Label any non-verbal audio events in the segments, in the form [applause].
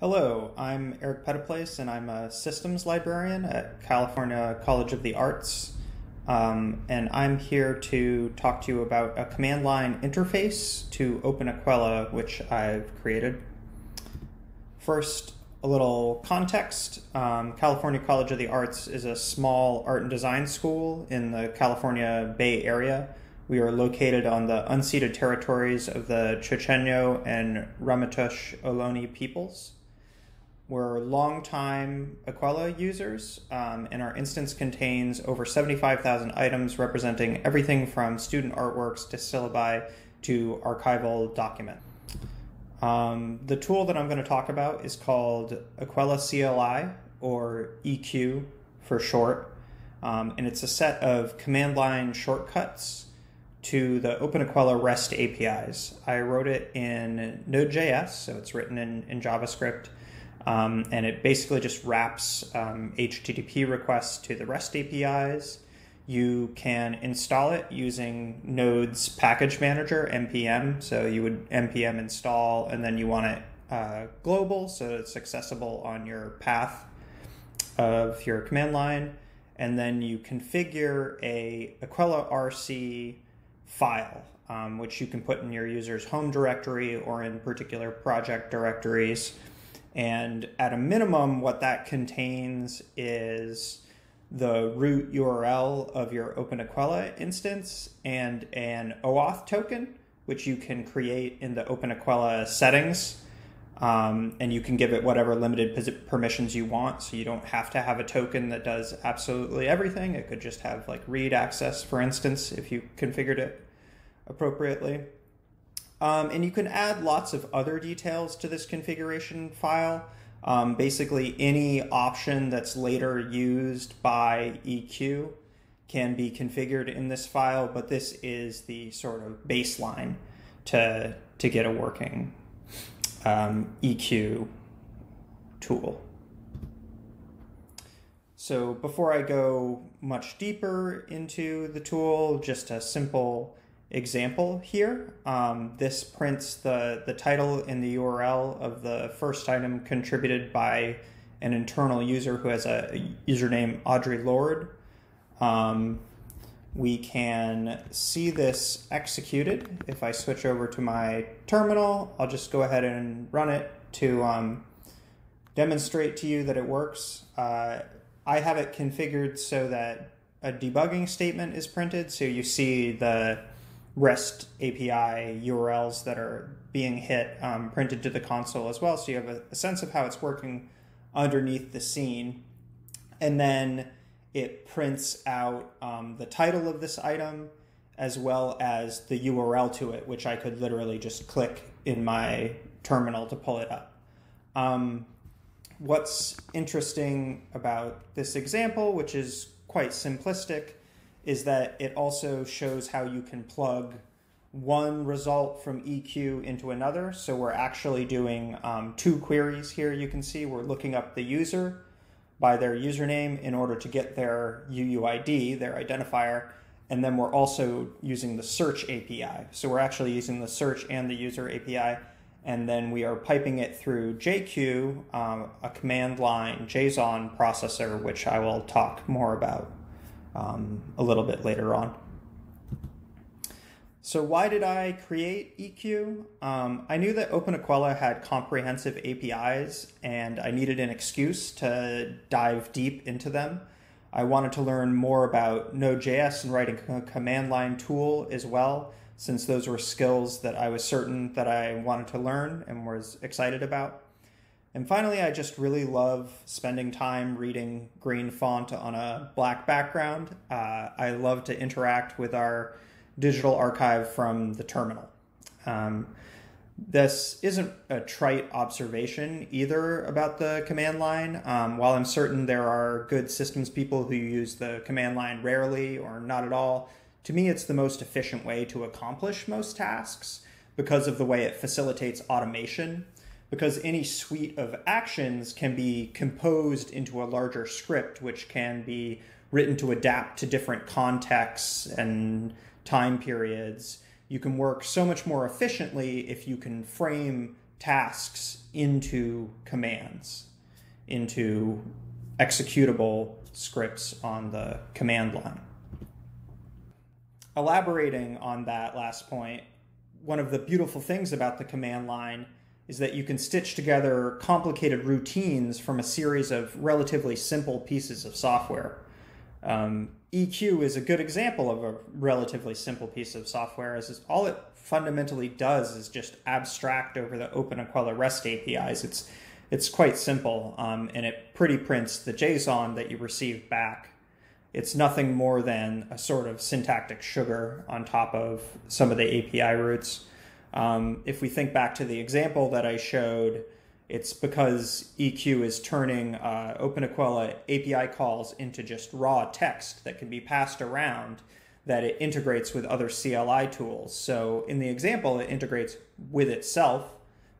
Hello, I'm Eric Phetteplace, and I'm a systems librarian at California College of the Arts. Um, and I'm here to talk to you about a command line interface to openEQUELLA, which I've created. First, a little context um, California College of the Arts is a small art and design school in the California Bay Area. We are located on the unceded territories of the Chochenyo and Ramaytush Ohlone peoples. We're longtime EQUELLA users, um, and our instance contains over 75,000 items representing everything from student artworks to syllabi to archival document. Um, the tool that I'm going to talk about is called EQUELLA CLI, or EQ for short, um, and it's a set of command line shortcuts to the openEQUELLA REST APIs. I wrote it in Node.js, so it's written in, in JavaScript um, and it basically just wraps um, HTTP requests to the REST APIs. You can install it using Node's package manager, npm. So you would npm install, and then you want it uh, global, so it's accessible on your path of your command line. And then you configure a EQUELLA RC file, um, which you can put in your user's home directory or in particular project directories. And at a minimum, what that contains is the root URL of your openEQUELLA instance and an OAuth token, which you can create in the openEQUELLA settings. Um, and you can give it whatever limited permissions you want. So you don't have to have a token that does absolutely everything. It could just have like read access, for instance, if you configured it appropriately. Um, and you can add lots of other details to this configuration file. Um, basically, any option that's later used by EQ can be configured in this file, but this is the sort of baseline to, to get a working um, EQ tool. So before I go much deeper into the tool, just a simple example here. Um, this prints the, the title and the URL of the first item contributed by an internal user who has a, username Audrey Lord. Um, we can see this executed. If I switch over to my terminal, I'll just go ahead and run it to um, demonstrate to you that it works. Uh, I have it configured so that a debugging statement is printed. So you see the REST API URLs that are being hit um, printed to the console as well. So you have a, a, sense of how it's working underneath the scene. And then it prints out um, the title of this item as well as the URL to it, which I could literally just click in my terminal to pull it up. Um, what's interesting about this example, which is quite simplistic, is that it also shows how you can plug one result from EQ into another. So we're actually doing um, two queries here. You can see we're looking up the user by their username in order to get their UUID, their identifier, and then we're also using the search API. So we're actually using the search and the user API, and then we are piping it through JQ, um, a command line JSON processor, which I will talk more about um, a little bit later on. So why did I create EQ? Um, I knew that openEQUELLA had comprehensive APIs and I needed an excuse to dive deep into them. I wanted to learn more about Node.js and writing a command line tool as well, since those were skills that I was certain that I wanted to learn and was excited about. And finally, I just really love spending time reading green font on a black background. Uh, I love to interact with our digital archive from the terminal. Um, this isn't a trite observation either about the command line. Um, while I'm certain there are good systems people who use the command line rarely or not at all, to me it's the most efficient way to accomplish most tasks because of the way it facilitates automation because any suite of actions can be composed into a larger script, which can be written to adapt to different contexts and time periods. You can work so much more efficiently if you can frame tasks into commands, into executable scripts on the command line. Elaborating on that last point, one of the beautiful things about the command line is that you can stitch together complicated routines from a series of relatively simple pieces of software. Um, EQ is a good example of a relatively simple piece of software, as all it fundamentally does is just abstract over the openEQUELLA REST APIs. It's it's quite simple, um, and it pretty prints the JSON that you receive back. It's nothing more than a sort of syntactic sugar on top of some of the API routes. Um, if we think back to the example that I showed, it's because EQ is turning uh, openEQUELLA API calls into just raw text that can be passed around that it integrates with other CLI tools. So in the example, it integrates with itself,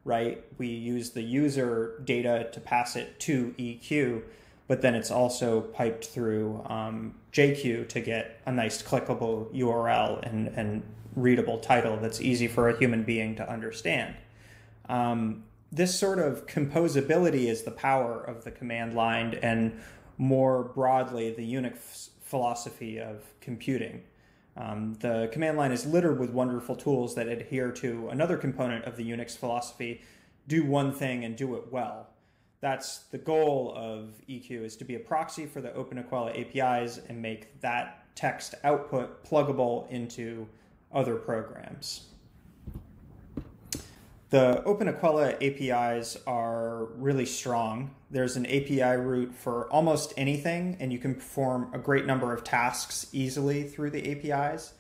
right? We use the user data to pass it to EQ, but then it's also piped through um, JQ to get a nice clickable URL and, and readable title that's easy for a human being to understand. Um, this sort of composability is the power of the command line and more broadly the Unix philosophy of computing. Um, the command line is littered with wonderful tools that adhere to another component of the Unix philosophy do one thing and do it well. That's the goal of EQ is to be a proxy for the openEQUELLA APIs and make that text output pluggable into other programs. The openEQUELLA APIs are really strong. There's an API route for almost anything, and you can perform a great number of tasks easily through the APIs.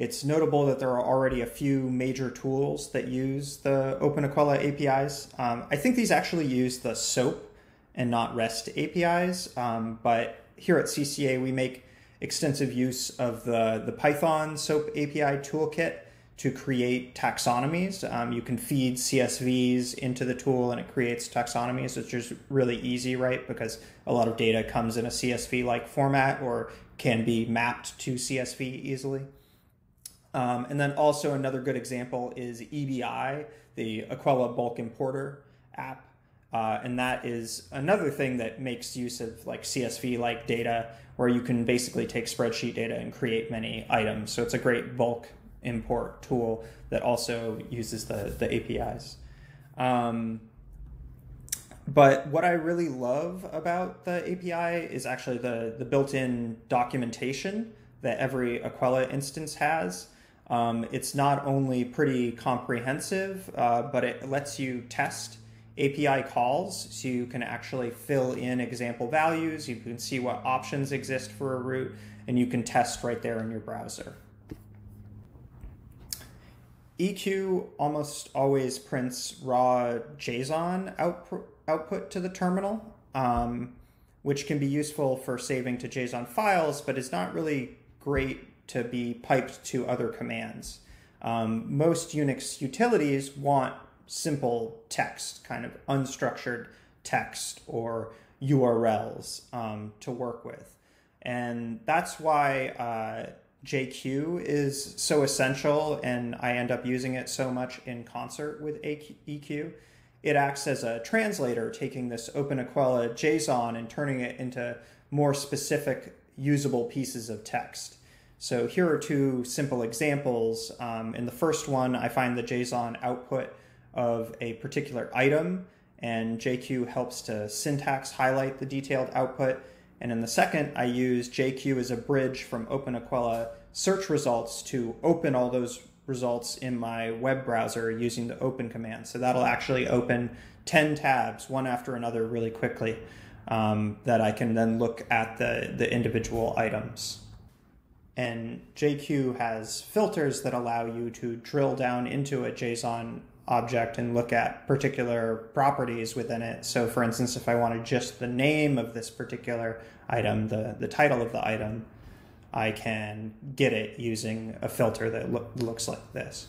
It's notable that there are already a few major tools that use the openEQUELLA APIs. Um, I think these actually use the SOAP and not REST APIs, um, but here at CCA we make extensive use of the, the Python SOAP API toolkit to create taxonomies. Um, you can feed CSVs into the tool and it creates taxonomies, which is really easy, right? Because a lot of data comes in a CSV like format or can be mapped to CSV easily. Um, and then also another good example is EBI, the EQUELLA bulk importer app. Uh, and that is another thing that makes use of like CSV like data where you can basically take spreadsheet data and create many items. So it's a great bulk import tool that also uses the, the APIs. Um, but what I really love about the API is actually the, the built in documentation that every EQUELLA instance has. Um, it's not only pretty comprehensive, uh, but it lets you test API calls so you can actually fill in example values. You can see what options exist for a route, and you can test right there in your browser. EQ almost always prints raw JSON output output to the terminal, um, which can be useful for saving to JSON files, but is not really great to be piped to other commands. Um, most Unix utilities want simple text, kind of unstructured text or URLs um, to work with. And that's why uh, JQ is so essential, and I end up using it so much in concert with EQ. It acts as a translator, taking this openEQUELLA JSON and turning it into more specific, usable pieces of text. So here are two simple examples. Um, in the first one, I find the JSON output of a particular item, and JQ helps to syntax highlight the detailed output. And in the second, I use JQ as a bridge from openEQUELLA search results to open all those results in my web browser using the open command. So that'll actually open 10 tabs, one after another, really quickly, um, that I can then look at the, the individual items. And JQ has filters that allow you to drill down into a JSON object and look at particular properties within it. So for instance, if I wanted just the name of this particular item, the, the title of the item, I can get it using a filter that lo- looks like this.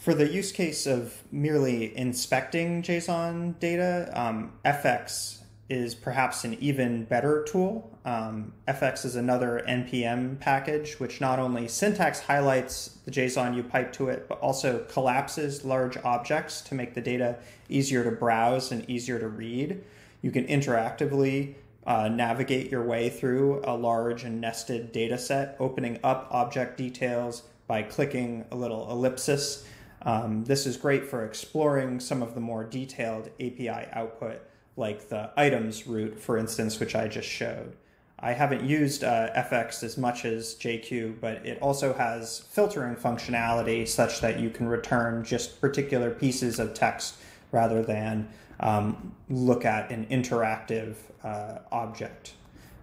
For the use case of merely inspecting JSON data, um, FX is perhaps an even better tool. Um, FX is another NPM package, which not only syntax highlights the JSON you pipe to it, but also collapses large objects to make the data easier to browse and easier to read. You can interactively uh, navigate your way through a large and nested data set, opening up object details by clicking a little ellipsis. Um, this is great for exploring some of the more detailed API output like the items route, for instance, which I just showed. I haven't used uh, FX as much as JQ, but it also has filtering functionality such that you can return just particular pieces of text rather than um, look at an interactive uh, object.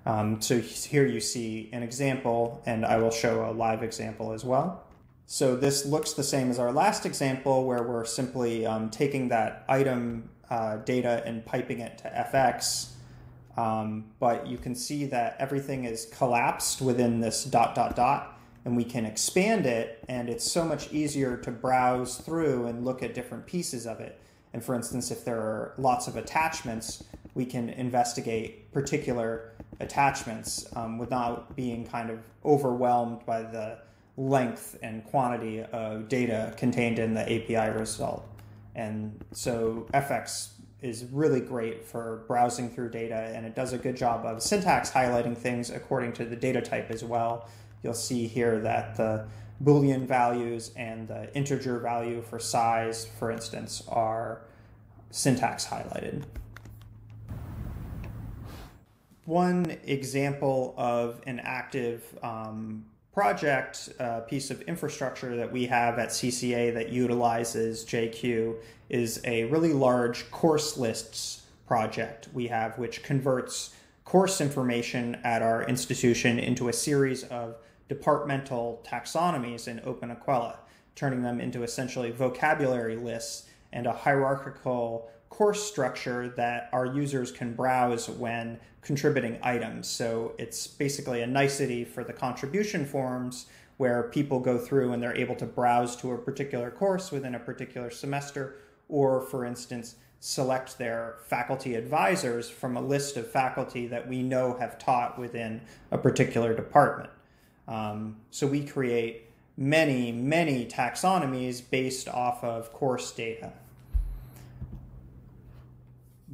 Um, so here you see an example, and I will show a live example as well. So this looks the same as our last example where we're simply um, taking that item uh, data and piping it to FX. Um, but you can see that everything is collapsed within this dot dot dot and we can expand it and it's so much easier to browse through and look at different pieces of it. And for instance, if there are lots of attachments, we can investigate particular attachments um, without being kind of overwhelmed by the length and quantity of data contained in the API result. And so FX is really great for browsing through data and it does a good job of syntax highlighting things according to the data type as well. You'll see here that the Boolean values and the integer value for size, for instance, are syntax highlighted. One example of an active um, project uh, piece of infrastructure that we have at CCA that utilizes JQ is a really large course lists project we have, which converts course information at our institution into a series of departmental taxonomies in openEQUELLA, turning them into essentially vocabulary lists and a hierarchical course structure that our users can browse when contributing items. So it's basically a nicety for the contribution forms where people go through and they're able to browse to a particular course within a particular semester, or for instance, select their faculty advisors from a list of faculty that we know have taught within a particular department. Um, so we create many, many taxonomies based off of course data.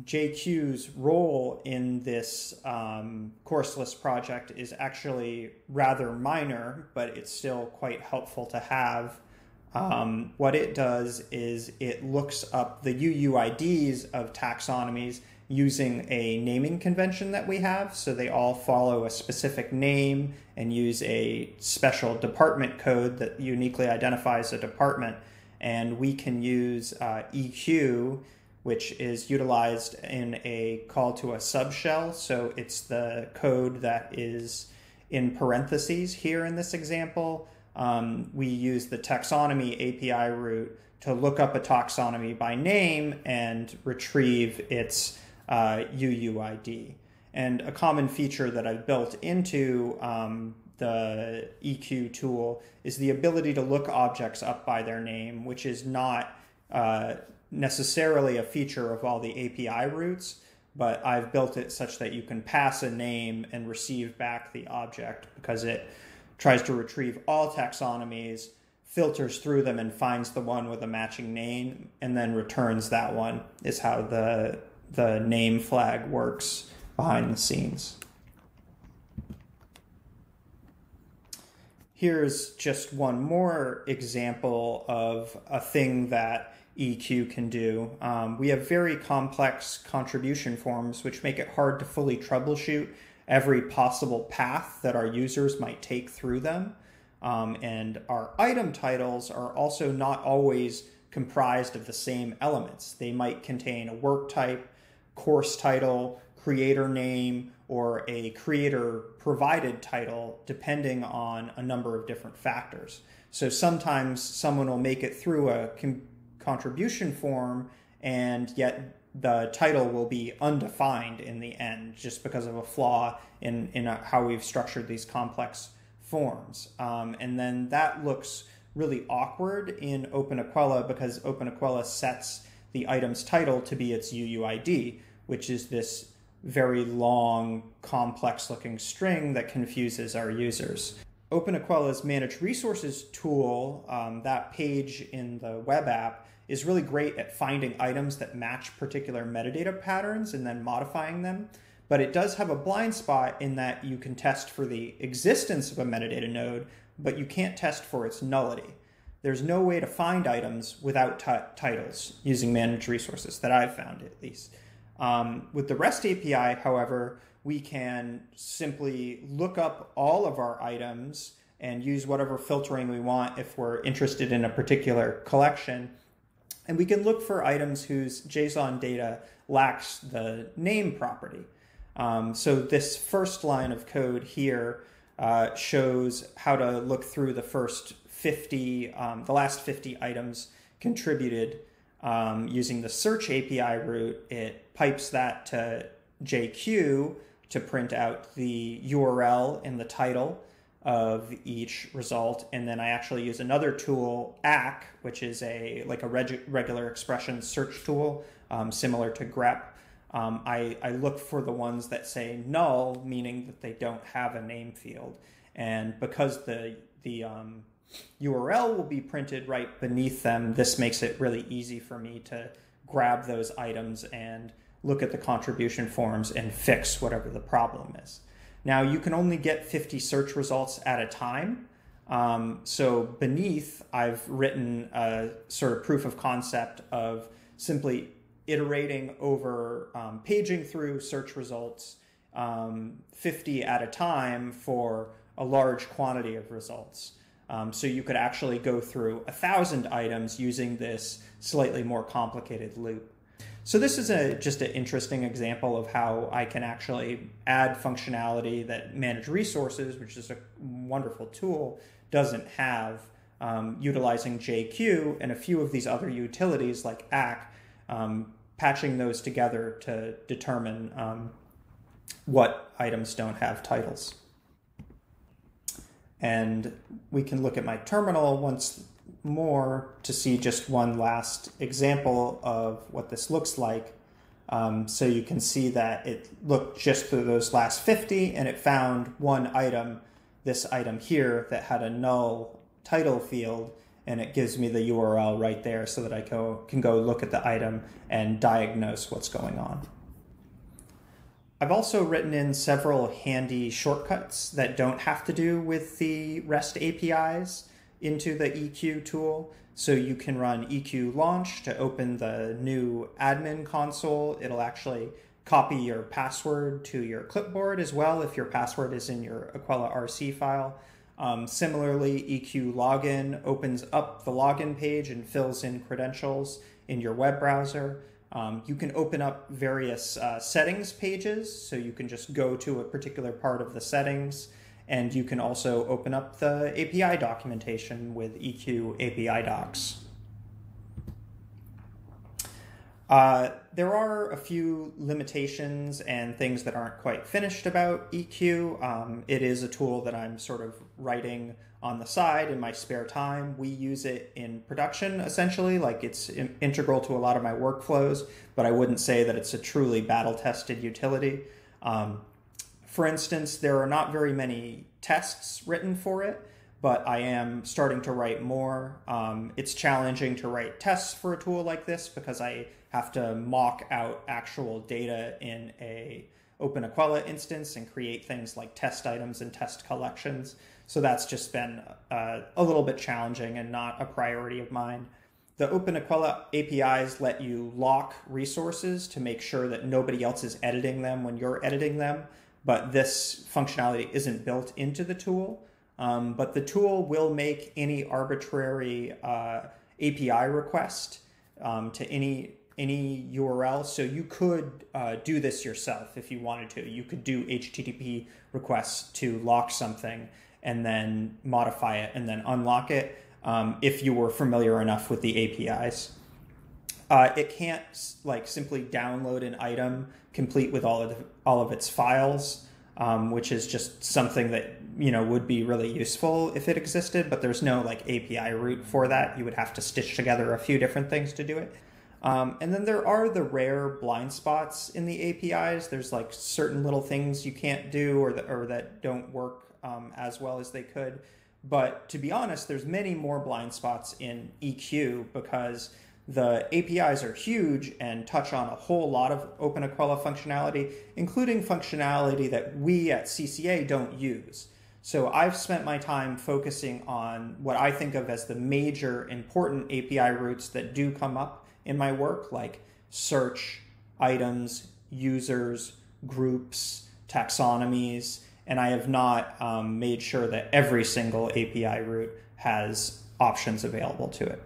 JQ's role in this um, project is actually rather minor, but it's still quite helpful to have. Um, what it does is it looks up the UUIDs of taxonomies using a naming convention that we have. So they all follow a specific name and use a special department code that uniquely identifies a department. And we can use uh, EQ which is utilized in a call to a subshell. So it's the code that is in parentheses here in this example. Um, we use the taxonomy API route to look up a taxonomy by name and retrieve its uh, UUID. And a common feature that I've built into um, the EQ tool is the ability to look objects up by their name, which is not uh, necessarily a feature of all the API routes, but I've built it such that you can pass a name and receive back the object because it tries to retrieve all taxonomies, filters through them, and finds the one with a matching name, and then returns that one, is how the, the name flag works behind the scenes. Here's just one more example of a thing that EQ can do. Um, we have very complex contribution forms, which make it hard to fully troubleshoot every possible path that our users might take through them. Um, and our item titles are also not always comprised of the same elements. They might contain a work type, course title, creator name, or a creator provided title, depending on a number of different factors. So sometimes someone will make it through a contribution form, and yet the title will be undefined in the end just because of a flaw in, in a, how we've structured these complex forms. Um, and then that looks really awkward in openEQUELLA because openEQUELLA sets the item's title to be its UUID, which is this very long, complex looking string that confuses our users. openEQUELLA's Manage Resources tool, um, that page in the web app, is really great at finding items that match particular metadata patterns and then modifying them. But it does have a blind spot in that you can test for the existence of a metadata node, but you can't test for its nullity. There's no way to find items without titles using Manage Resources that I've found at least. Um, with the REST API, however, we can simply look up all of our items and use whatever filtering we want if we're interested in a particular collection. And we can look for items whose JSON data lacks the name property. Um, so this first line of code here uh, shows how to look through the first 50, um, the last 50 items contributed um, using the search API route, it pipes that to JQ to print out the URL and the title of each result. And then I actually use another tool, ACK, which is a like a reg- regular expression search tool, um, similar to grep. Um, I, I look for the ones that say null, meaning that they don't have a name field. And because the the um, URL will be printed right beneath them. This makes it really easy for me to grab those items and look at the contribution forms and fix whatever the problem is. Now, you can only get 50 search results at a time. Um, so, beneath, I've written a sort of proof of concept of simply iterating over um, paging through search results um, 50 at a time for a large quantity of results. Um, so you could actually go through a thousand items using this slightly more complicated loop. So this is a, just an interesting example of how I can actually add functionality that Manage Resources, which is a wonderful tool, doesn't have, um, utilizing JQ and a few of these other utilities like ACK, um, patching those together to determine um, what items don't have titles. And we can look at my terminal once more to see just one last example of what this looks like. Um, so you can see that it looked just through those last 50 and it found one item, this item here, that had a null title field and it gives me the URL right there so that I go, can go look at the item and diagnose what's going on. I've also written in several handy shortcuts that don't have to do with the REST APIs into the EQ tool. So you can run EQ launch to open the new admin console. It'll actually copy your password to your clipboard as well if your password is in your EQUELLA RC file. Um, similarly, EQ login opens up the login page and fills in credentials in your web browser. Um, you can open up various uh, settings pages, so you can just go to a particular part of the settings, and you can also open up the API documentation with EQ API docs. Uh, there are a few limitations and things that aren't quite finished about EQ. Um, it is a tool that I'm sort of writing on the side in my spare time. We use it in production essentially, like it's in- integral to a lot of my workflows, but I wouldn't say that it's a truly battle tested utility. Um, for instance, there are not very many tests written for it, but I am starting to write more. Um, it's challenging to write tests for a tool like this because I have to mock out actual data in a openEQUELLA instance and create things like test items and test collections. So that's just been uh, a little bit challenging and not a priority of mine. The OpenAquela APIs let you lock resources to make sure that nobody else is editing them when you're editing them, but this functionality isn't built into the tool. Um, but the tool will make any arbitrary uh, API request um, to any any URL. So you could uh, do this yourself if you wanted to. You could do HTTP requests to lock something and then modify it and then unlock it um, if you were familiar enough with the APIs. Uh, it can't like simply download an item complete with all of the, all of its files, um, which is just something that you know would be really useful if it existed. But there's no like API route for that. You would have to stitch together a few different things to do it. Um, and then there are the rare blind spots in the APIs. There's like certain little things you can't do or that, or that don't work um, as well as they could. But to be honest, there's many more blind spots in EQ because the APIs are huge and touch on a whole lot of openEQUELLA functionality, including functionality that we at CCA don't use. So I've spent my time focusing on what I think of as the major important API routes that do come up in my work, like search, items, users, groups, taxonomies, and I have not um, made sure that every single API route has options available to it.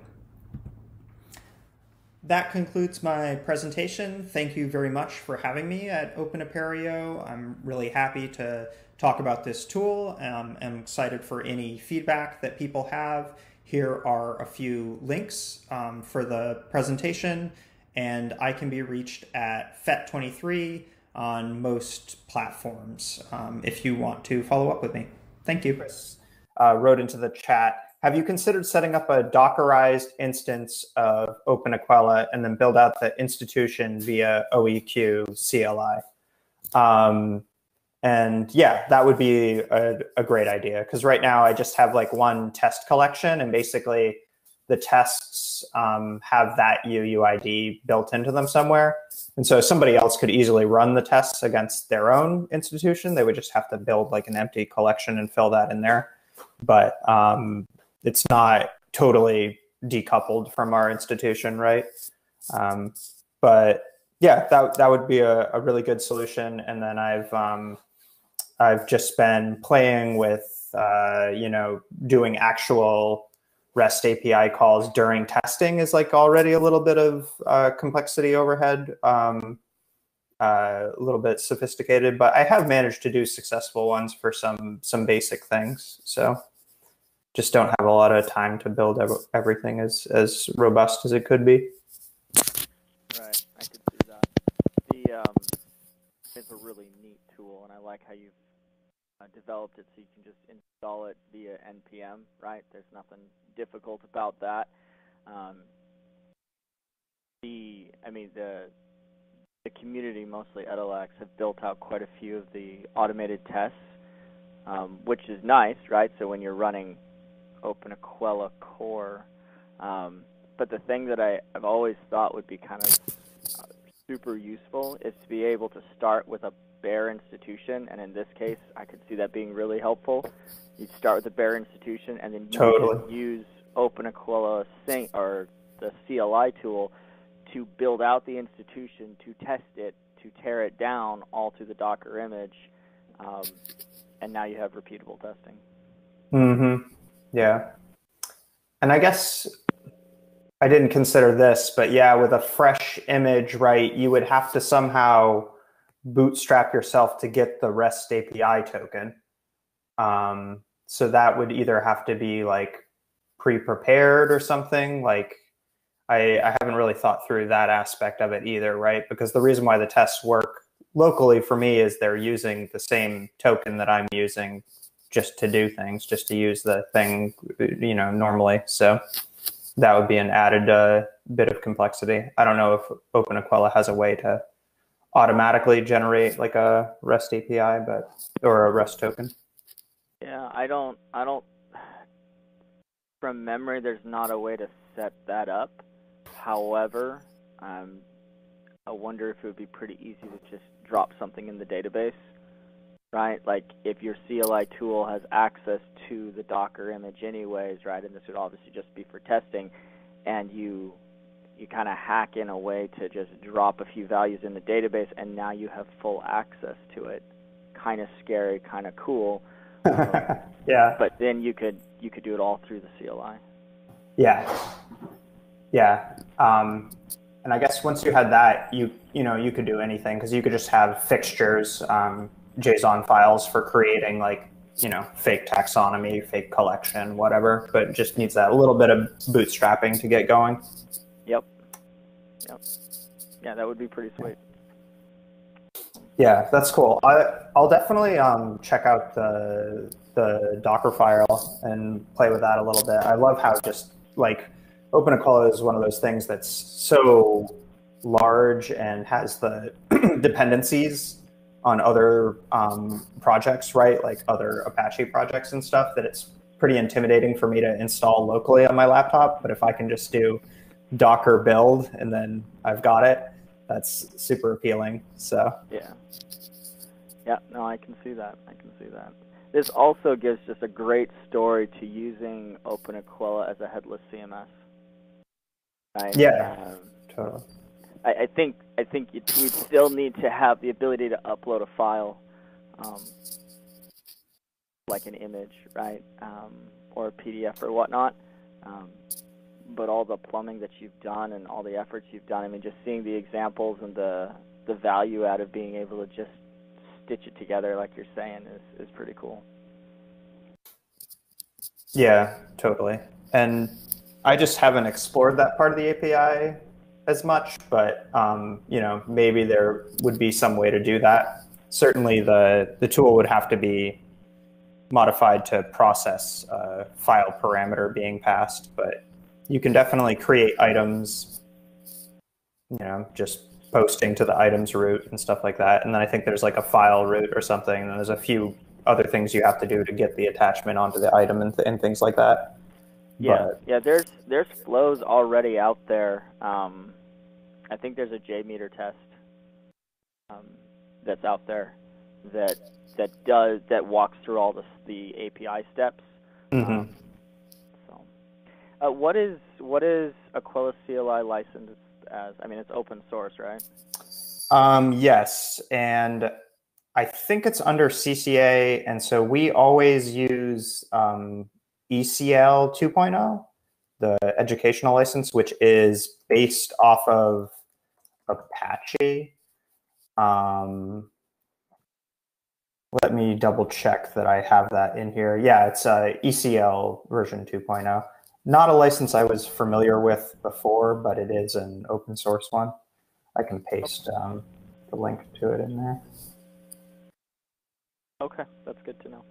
That concludes my presentation. Thank you very much for having me at Open Apereo. I'm really happy to talk about this tool. Um, I'm excited for any feedback that people have. Here are a few links um, for the presentation, and I can be reached at phette23 on most platforms um, if you want to follow up with me. Thank you. Chris uh, wrote into the chat have you considered setting up a Dockerized instance of openEQUELLA and then build out the institution via OEQ CLI? Um, and yeah, that would be a, a great idea because right now I just have like one test collection and basically the tests um, have that UUID built into them somewhere. And so somebody else could easily run the tests against their own institution. They would just have to build like an empty collection and fill that in there. But um, it's not totally decoupled from our institution, right? Um, but yeah, that that would be a, a, really good solution. And then I've um, I've just been playing with uh, you know doing actual REST API calls during testing is like already a little bit of uh, complexity overhead, um, uh, a little bit sophisticated, but I have managed to do successful ones for some some basic things. So just don't have a lot of time to build everything as as robust as it could be. Right, I could see that. The um, it's a really neat tool, and I like how you've uh, developed it so you can just install it via npm. Right, there's nothing difficult about that. Um, the, I mean the the community, mostly Edalex, have built out quite a few of the automated tests, um, which is nice, right? So when you're running openEQUELLA core. Um, but the thing that I, have always thought would be kind of uh, super useful is to be able to start with a bare institution, and in this case, I could see that being really helpful. You'd start with a bare institution, and then you totally. use openEQUELLA Sync or the CLI tool to build out the institution, to test it, to tear it down all to the Docker image, um, and now you have repeatable testing. Mm-hmm. Yeah. And I guess I didn't consider this, but yeah, with a fresh image, right, you would have to somehow bootstrap yourself to get the REST API token. Um, so that would either have to be like pre-prepared or something. Like I, I haven't really thought through that aspect of it either, right? Because the reason why the tests work locally for me is they're using the same token that I'm using just to do things, just to use the thing, you know, normally. So that would be an added uh, bit of complexity. I don't know if openEQUELLA has a way to automatically generate like a REST API, but or a REST token. Yeah, I don't, I don't. From memory, there's not a way to set that up. However, um, I wonder if it would be pretty easy to just drop something in the database right? Like if your CLI tool has access to the Docker image anyways, right? And this would obviously just be for testing, and you you kind of hack in a way to just drop a few values in the database, and now you have full access to it. Kind of scary, kind of cool. [laughs] Um, yeah. But then you could you could do it all through the CLI. Yeah. Yeah. Um, and I guess once you had that, you you know you could do anything because you could just have fixtures. Um, JSON files for creating like you know fake taxonomy, fake collection, whatever. But just needs that little bit of bootstrapping to get going. Yep. Yep. Yeah, that would be pretty sweet. Yeah, that's cool. I, I'll definitely um, check out the the Docker file and play with that a little bit. I love how just like openEQUELLA is one of those things that's so large and has the [clears throat] dependencies on other um, projects, right? Like other Apache projects and stuff, that it's pretty intimidating for me to install locally on my laptop. But if I can just do Docker build and then I've got it, that's super appealing. So yeah, yeah, no, I can see that. I can see that. This also gives just a great story to using openEQUELLA as a headless CMS. Right? Yeah, um, totally. I, I, think I think we still need to have the ability to upload a file, um, like an image, right, um, or a PDF or whatnot. Um, but all the plumbing that you've done and all the efforts you've done, I mean, just seeing the examples and the the value out of being able to just stitch it together, like you're saying, is is pretty cool. Yeah, totally. And I just haven't explored that part of the API as much, but um, you know, maybe there would be some way to do that. Certainly, the the tool would have to be modified to process a file parameter being passed, but you can definitely create items, you know, just posting to the items root and stuff like that. And then I think there's like a file root or something. And there's a few other things you have to do to get the attachment onto the item and, th- and things like that. Yeah, but, yeah. There's there's flows already out there. Um, I think there's a JMeter test um, that's out there that that does that walks through all the the API steps. Mm-hmm. Um, uh, what is what is EQUELLA CLI licensed as? I mean, it's open source, right? Um, yes, and I think it's under CCA, and so we always use um, ECL 2.0, the educational license, which is based off of Apache. Um, let me double check that I have that in here. Yeah, it's uh, ECL version 2.0. Not a license I was familiar with before, but it is an open source one. I can paste um, the link to it in there. Okay, that's good to know.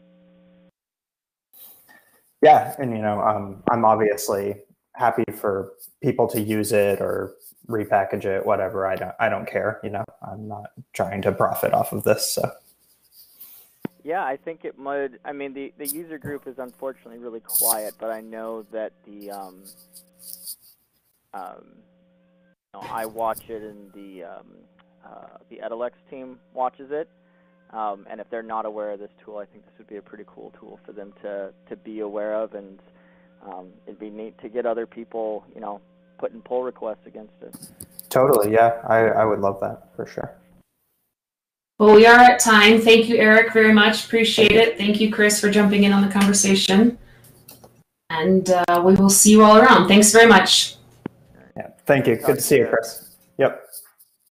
Yeah, and you know, um, I'm obviously happy for people to use it or repackage it, whatever. I don't, I don't care. You know, I'm not trying to profit off of this. So. Yeah, I think it might. I mean, the the user group is unfortunately really quiet, but I know that the um, um, you know, I watch it and the um, uh, the Edalex team watches it. Um, and if they're not aware of this tool, I think this would be a pretty cool tool for them to to be aware of, and um, it'd be neat to get other people, you know, putting pull requests against it. Totally, yeah, I I would love that for sure. Well, we are at time. Thank you, Eric, very much. Appreciate it. Thank you, Chris, for jumping in on the conversation. And uh, we will see you all around. Thanks very much. Yeah, thank you. Good to see you, Chris. Yep.